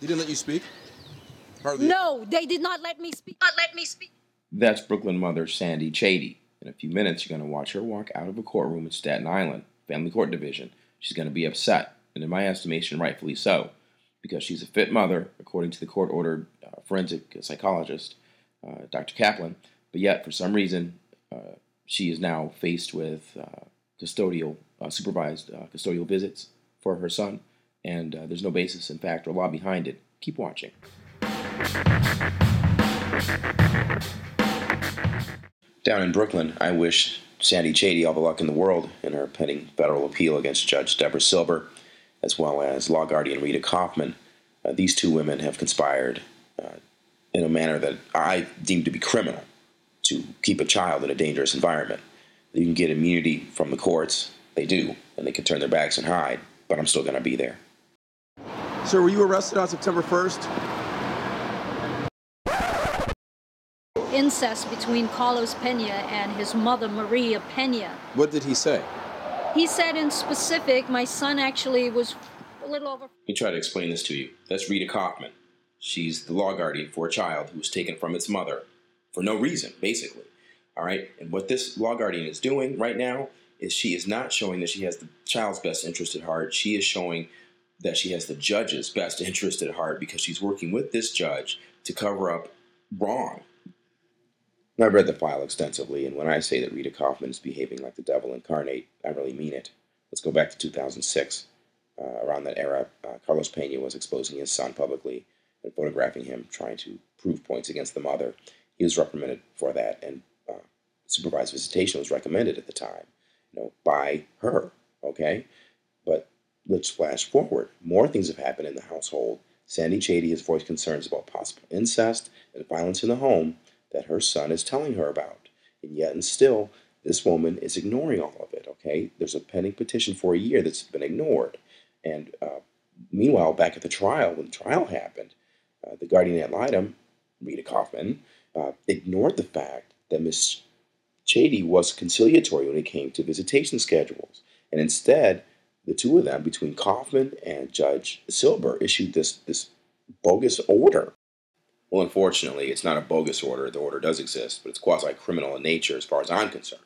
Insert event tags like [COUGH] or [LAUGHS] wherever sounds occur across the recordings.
They didn't let you speak? Hardly. No, they did not let me speak. Not let me speak. That's Brooklyn mother Sandy Chadee. In a few minutes, you're going to watch her walk out of a courtroom in Staten Island, Family Court Division. She's going to be upset, and in my estimation, rightfully so, because she's a fit mother, according to the court ordered uh, forensic psychologist, uh, Dr. Kaplan, but yet, for some reason, uh, she is now faced with uh, custodial, uh, supervised uh, custodial visits for her son, and there's no basis in fact or law behind it. Keep watching. Down in Brooklyn, I wish Sandy Chadee all the luck in the world in her pending federal appeal against Judge Deborah Silber, as well as law guardian Rita Kaufman. Uh, these two women have conspired uh, in a manner that I deem to be criminal to keep a child in a dangerous environment. You can get immunity from the courts, they do, and they can turn their backs and hide, but I'm still going to be there. Sir, were you arrested on September 1st? incest between Carlos Pena and his mother, Maria Pena. What did he say? He said in specific, my son actually was a little over. Let me try to explain this to you. That's Rita Kaufman. She's the law guardian for a child who was taken from its mother for no reason, basically. All right? And what this law guardian is doing right now is she is not showing that she has the child's best interest at heart. She is showing that she has the judge's best interest at heart because she's working with this judge to cover up wrong I've read the file extensively, and when I say that Rita Kaufman is behaving like the devil incarnate, I really mean it. Let's go back to 2006. Uh, around that era, uh, Carlos Pena was exposing his son publicly and photographing him, trying to prove points against the mother. He was reprimanded for that, and uh, supervised visitation was recommended at the time, you know, by her. Okay, let's flash forward. More things have happened in the household. Sandy Chadee has voiced concerns about possible incest and violence in the home that her son is telling her about. And yet, and still, this woman is ignoring all of it, okay? There's a pending petition for a year that's been ignored. And uh, meanwhile, back at the trial, when the trial happened, uh, the guardian ad litem, Rita Kaufman, uh, ignored the fact that Miss Chadee was conciliatory when it came to visitation schedules. And instead, the two of them, between Kaufman and Judge Silber, issued this, this bogus order well, unfortunately, it's not a bogus order. The order does exist, but it's quasi criminal in nature as far as I'm concerned,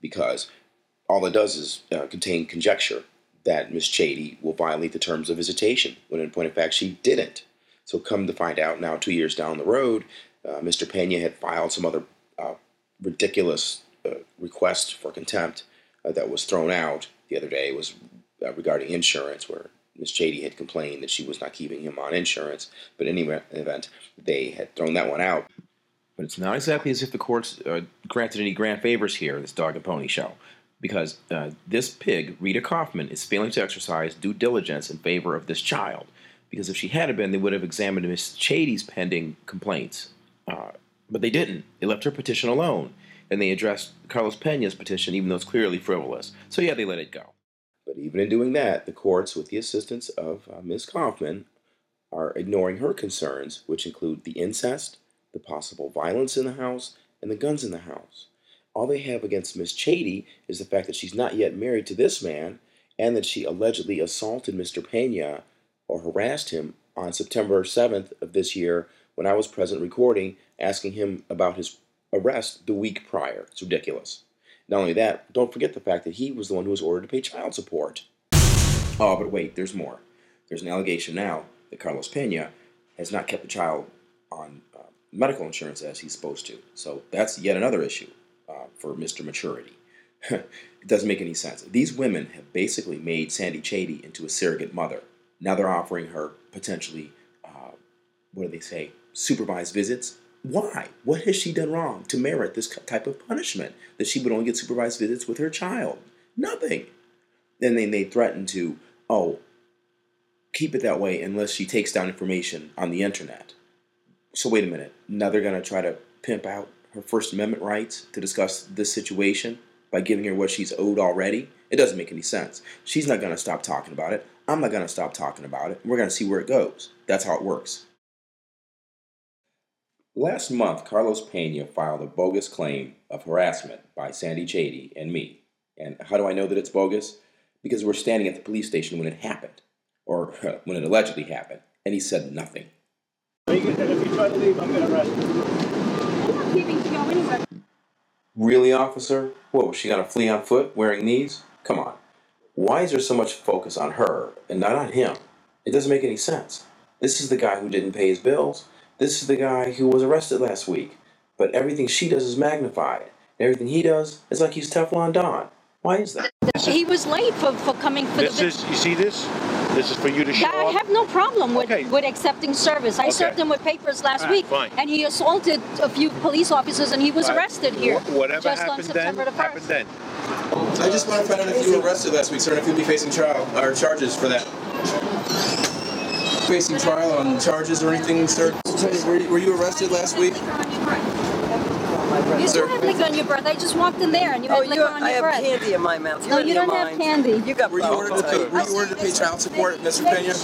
because all it does is uh, contain conjecture that Miss Chadee will violate the terms of visitation, when in point of fact she didn't. So, come to find out now, two years down the road, uh, Mr. Pena had filed some other uh, ridiculous uh, request for contempt uh, that was thrown out the other day. It was uh, regarding insurance, where Miss Chadee had complained that she was not keeping him on insurance, but in any event, they had thrown that one out. But it's not exactly as if the courts uh, granted any grand favors here, this dog and pony show, because uh, this pig, Rita Kaufman, is failing to exercise due diligence in favor of this child. Because if she had been, they would have examined Miss Chadee's pending complaints. Uh, but they didn't. They left her petition alone, and they addressed Carlos Pena's petition, even though it's clearly frivolous. So yeah, they let it go. But even in doing that, the courts, with the assistance of uh, Ms. Kaufman, are ignoring her concerns, which include the incest, the possible violence in the house, and the guns in the house. All they have against Miss Chadee is the fact that she's not yet married to this man and that she allegedly assaulted Mr. Pena or harassed him on September 7th of this year when I was present recording, asking him about his arrest the week prior. It's ridiculous. Not only that, don't forget the fact that he was the one who was ordered to pay child support. Oh, but wait, there's more. There's an allegation now that Carlos Pena has not kept the child on uh, medical insurance as he's supposed to. So that's yet another issue uh, for Mr. Maturity. [LAUGHS] it doesn't make any sense. These women have basically made Sandy Chadee into a surrogate mother. Now they're offering her potentially, uh, what do they say, supervised visits why? What has she done wrong to merit this type of punishment? That she would only get supervised visits with her child? Nothing. And then they threaten to, oh, keep it that way unless she takes down information on the internet. So wait a minute. Now they're going to try to pimp out her First Amendment rights to discuss this situation by giving her what she's owed already? It doesn't make any sense. She's not going to stop talking about it. I'm not going to stop talking about it. We're going to see where it goes. That's how it works. Last month, Carlos Pena filed a bogus claim of harassment by Sandy Chadee and me. And how do I know that it's bogus? Because we're standing at the police station when it happened, or [LAUGHS] when it allegedly happened. and he said nothing. To going to to. Really, officer? What, was she gonna flee on foot wearing these? Come on. Why is there so much focus on her and not on him? It doesn't make any sense. This is the guy who didn't pay his bills. This is the guy who was arrested last week. But everything she does is magnified. And everything he does is like he's Teflon Don. Why is that? He was late for, for coming for This the. is, you see this? This is for you to show Yeah, I off. have no problem with, Okay. with accepting service. I Okay. served him with papers last Alright, week, fine. and he assaulted a few police officers, and he was Right. arrested here. Wh- Whatever just on happened then, the 1st. happened then. I just want to find out if you were arrested last week, sir, and if you'll be facing trial or charges for that. Facing trial on charges or anything, sir? Were you, were you arrested last week? You Sir. still have liquor on your breath. I just walked in there, and you Oh, had you, liquor on I your have candy in my mouth. No, You're in you your don't have candy. You got Were you ordered to pay, were you ordered to pay child support, Mr. Pena?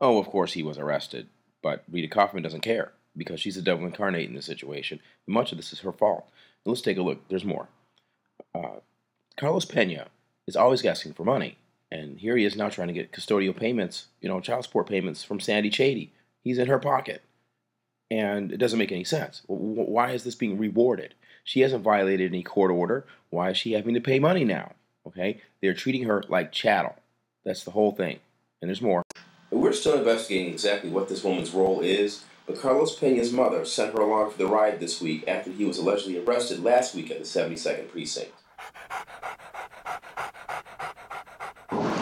Oh, of course he was arrested, but Rita Kaufman doesn't care because she's the devil incarnate in this situation. Much of this is her fault. Now, let's take a look. There's more. Uh, Carlos Pena is always asking for money, and here he is now trying to get custodial payments, you know, child support payments from Sandy Chadee. He's in her pocket, and it doesn't make any sense. Why is this being rewarded? She hasn't violated any court order. Why is she having to pay money now? Okay, they're treating her like chattel. That's the whole thing, and there's more. We're still investigating exactly what this woman's role is, but Carlos Pena's mother sent her along for the ride this week after he was allegedly arrested last week at the 72nd precinct.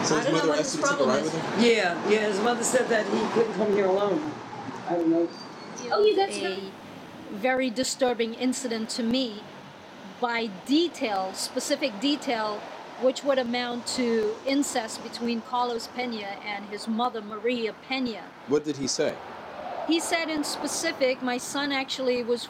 So his mother asked you to take a ride with him? Yeah, yeah. His mother said that he couldn't come here alone. I don't know. Oh, that's a very disturbing incident to me by detail, specific detail, which would amount to incest between Carlos Pena and his mother, Maria Pena. What did he say? He said in specific, my son actually was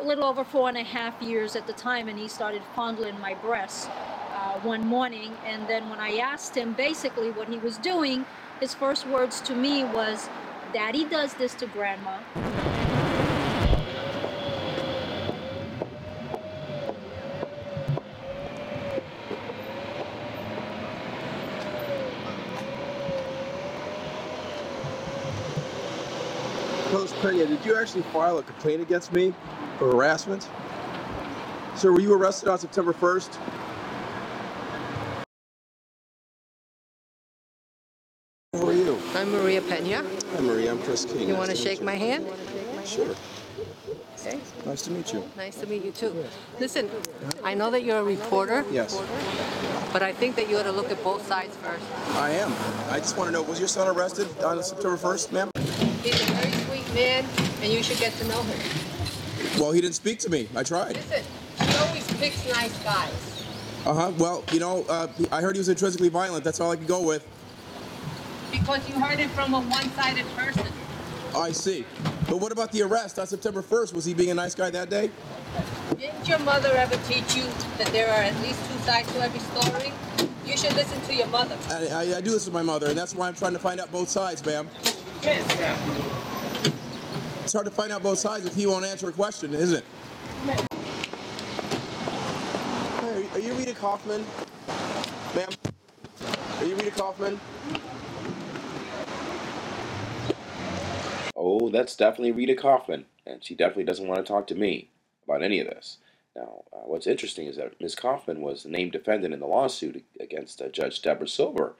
a little over four and a half years at the time, and he started fondling my breasts uh, one morning. And then when I asked him basically what he was doing, his first words to me was, Daddy does this to grandma. Did you actually file a complaint against me for harassment? Sir, were you arrested on September 1st? How are you? I'm Maria Pena. Hi, Maria. I'm Chris King. You Nice want to meet shake my hand? Sure. Okay. Nice to meet you. Nice to meet you too. Listen, I know that you're a reporter, Yes, but I think that you ought to look at both sides first. I am. I just want to know, was your son arrested on September 1st, ma'am? He's a very sweet man, and you should get to know him. Well, he didn't speak to me. I tried. Listen, he always picks nice guys. Uh huh. Well, you know, uh, I heard he was intrinsically violent. That's all I could go with. Because you heard it from a one-sided person. Oh, I see. But what about the arrest on September 1st? Was he being a nice guy that day? Didn't your mother ever teach you that there are at least two sides to every story? You should listen to your mother. I, I, I do this with my mother, and that's why I'm trying to find out both sides, ma'am. Yes, ma'am. It's hard to find out both sides if he won't answer a question, isn't it? Hi, are you, are you Rita Kaufman? Ma'am? Are you Rita Kaufman? Oh, that's definitely Rita Kaufman, and she definitely doesn't want to talk to me about any of this. Now, uh, what's interesting is that Ms. Kaufman was the named defendant in the lawsuit against uh, Judge Deborah Silber,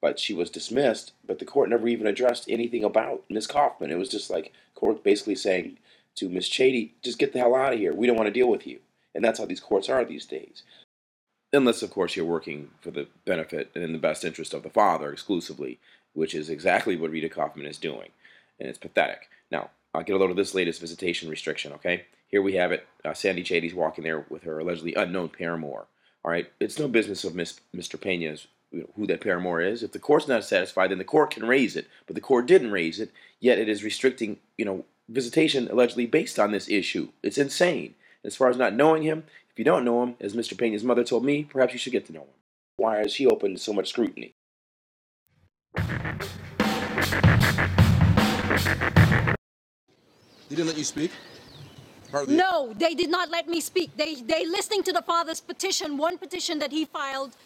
but she was dismissed. But the court never even addressed anything about Ms. Kaufman. It was just like court basically saying to Ms. Chadee, "Just get the hell out of here. We don't want to deal with you." And that's how these courts are these days. Unless, of course, you're working for the benefit and in the best interest of the father exclusively, which is exactly what Rita Kaufman is doing and it's pathetic. Now, I'll get a load of this latest visitation restriction, okay? Here we have it. Uh, Sandy Chadee's walking there with her allegedly unknown paramour. All right? It's no business of Mr. Pena's you know, who that paramour is. If the court's not satisfied, then the court can raise it. But the court didn't raise it, yet it is restricting, you know, visitation allegedly based on this issue. It's insane. As far as not knowing him, if you don't know him, as Mr. Pena's mother told me, perhaps you should get to know him. Why is he open to so much scrutiny? He didn't let you speak? Hardly. No, they did not let me speak. They they listening to the father's petition, one petition that he filed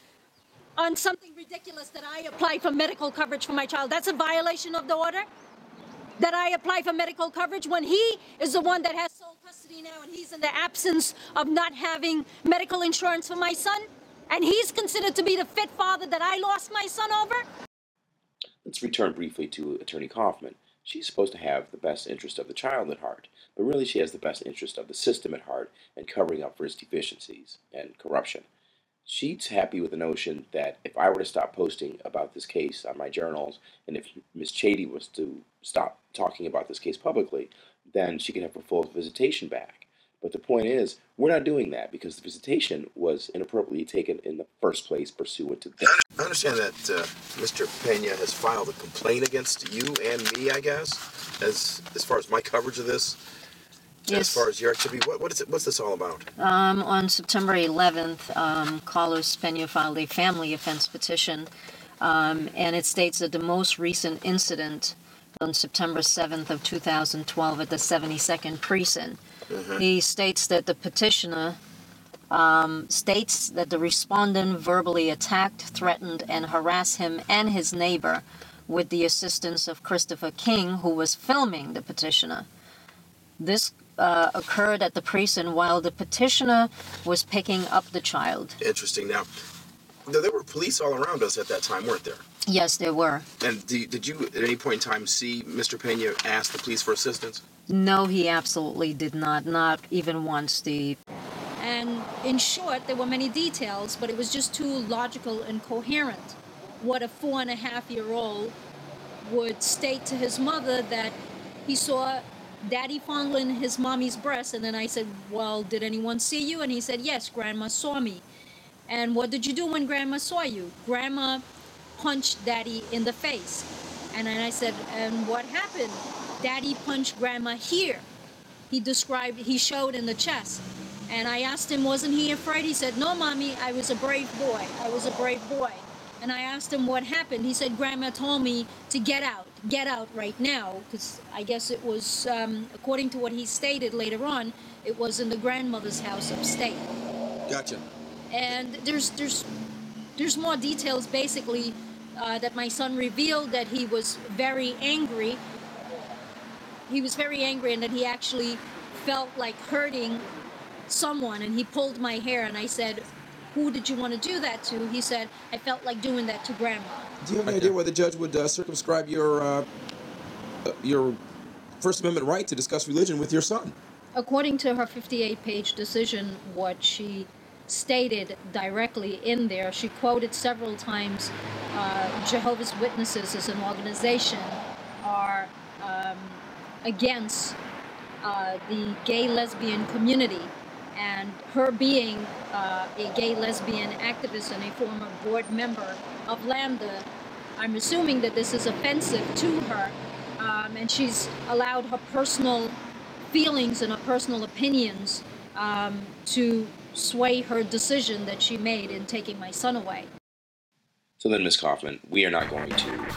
on something ridiculous that I applied for medical coverage for my child. That's a violation of the order. that I apply for medical coverage when he is the one that has sole custody now and he's in the absence of not having medical insurance for my son? And he's considered to be the fit father that I lost my son over? Let's return briefly to Attorney Kaufman. She's supposed to have the best interest of the child at heart, but really she has the best interest of the system at heart and covering up for its deficiencies and corruption. She's happy with the notion that if I were to stop posting about this case on my journals, and if Miss Chadee was to stop talking about this case publicly, then she could have her full visitation back. But the point is, we're not doing that because the visitation was inappropriately taken in the first place pursuant to that. I understand that uh, Mr. Pena has filed a complaint against you and me, I guess, as as far as my coverage of this. As far as your activity, what, what is it? What's this all about? Um, on September 11th, um, Carlos Pena filed a family offense petition, um, and it states that the most recent incident on September 7th of 2012 at the 72nd precinct. He states that the petitioner um, states that the respondent verbally attacked, threatened, and harassed him and his neighbor with the assistance of Christopher King, who was filming the petitioner. This uh, occurred at the precinct while the petitioner was picking up the child. Interesting. Now, there were police all around us at that time, weren't there? Yes, there were. And did you at any point in time see Mr. Pena ask the police for assistance? No, he absolutely did not, not even once. The and in short, there were many details, but it was just too logical and coherent. What a four and a half year old would state to his mother that he saw daddy fondling his mommy's breast, and then I said, Well, did anyone see you? And he said, Yes, grandma saw me. And what did you do when grandma saw you? Grandma punched daddy in the face. And then I said, And what happened? Daddy punched grandma here. He described, he showed in the chest. And I asked him, wasn't he afraid? He said, no, mommy, I was a brave boy. I was a brave boy. And I asked him what happened. He said, Grandma told me to get out, get out right now. Because I guess it was, um, according to what he stated later on, it was in the grandmother's house upstate Gotcha. and there's there's there's more details basically uh, that my son revealed that he was very angry he was very angry and that he actually felt like hurting someone and he pulled my hair and i said who did you want to do that to? He said i felt like doing that to grandma. Do you have any idea whether the judge would uh, circumscribe your uh, uh, your First Amendment right to discuss religion with your son? according to her 58 page decision, what she stated directly in there, she quoted several times uh, Jehovah's Witnesses as an organization are um, against uh, the gay lesbian community. And her being uh, a gay lesbian activist and a former board member of Lambda, I'm assuming that this is offensive to her. Um, and she's allowed her personal feelings and her personal opinions um, to sway her decision that she made in taking my son away. So then, Ms. Kaufman, we are not going to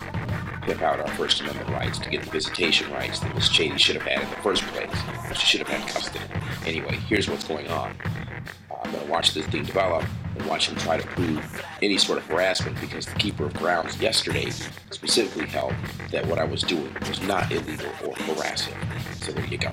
pimp out our First Amendment rights to get the visitation rights that Ms. Cheney should have had in the first place. She should have had custody. Anyway, here's what's going on. Uh, I'm going to watch this thing develop and watch him try to prove any sort of harassment because the keeper of grounds yesterday specifically held that what I was doing was not illegal or harassing. So there you go.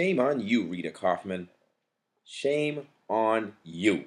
Shame on you, Rita Kaufman. Shame on you.